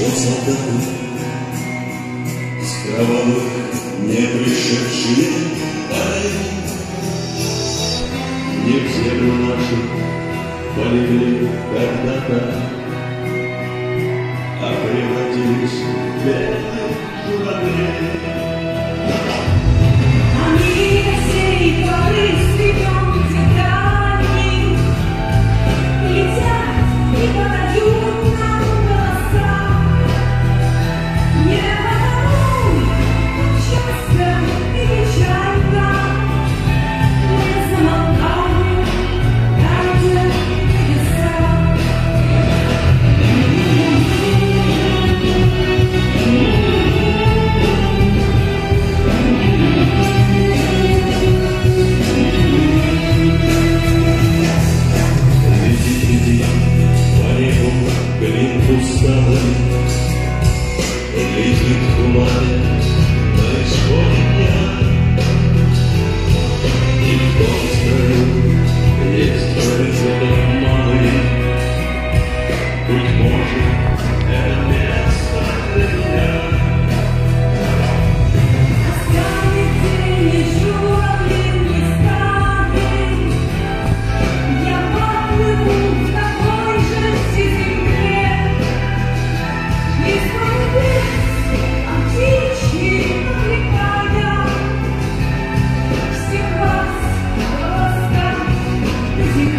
что солдаты С кровавых не пришедшие бои Не в землю нашу полегли когда-то А превратились в белых Jerusalem.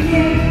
Yeah.